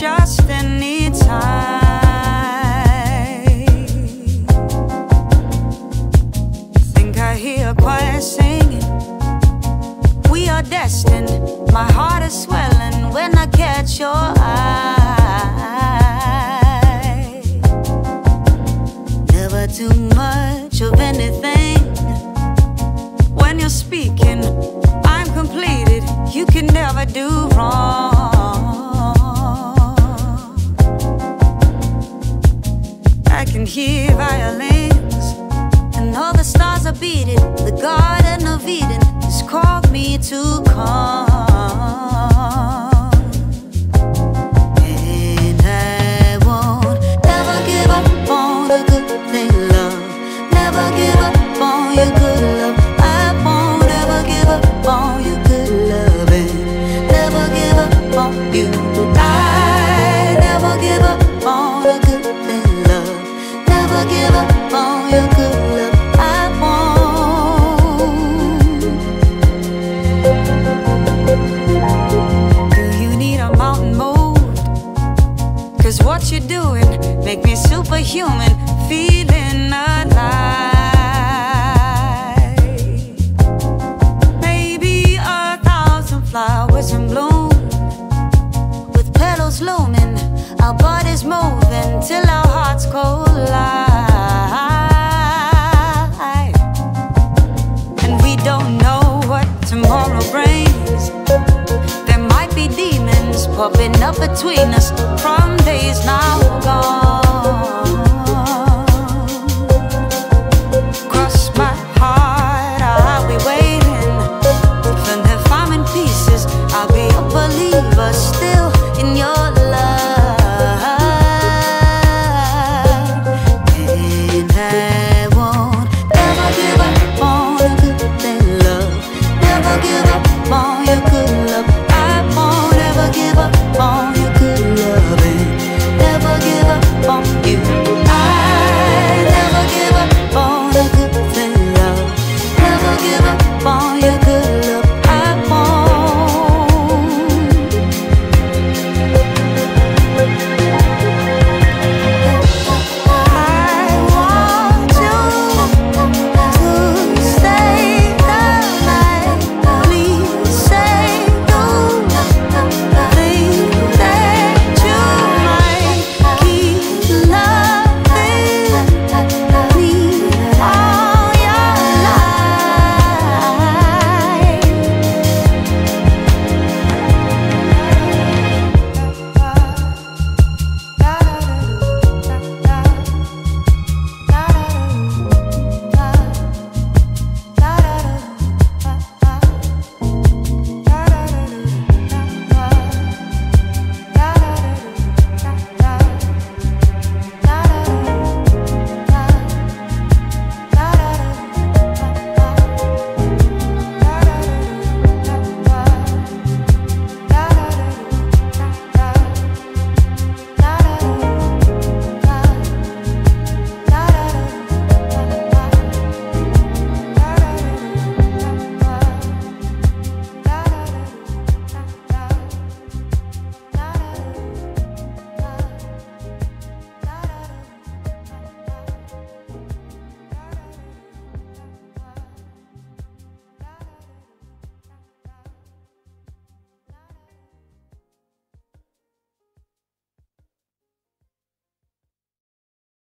just any. Think I hear a choir singing. We are destined. My heart is swelling when I catch your eye. Never too can hear violins, and all the stars are beating. The Garden of Eden has called me to come. I won't Cause what you're doing make me superhuman, feeling alive. Maybe a thousand flowers in bloom, with petals looming, our bodies moving till our hearts collide. And we don't know what tomorrow brings. There might be demons popping up between us, taste now.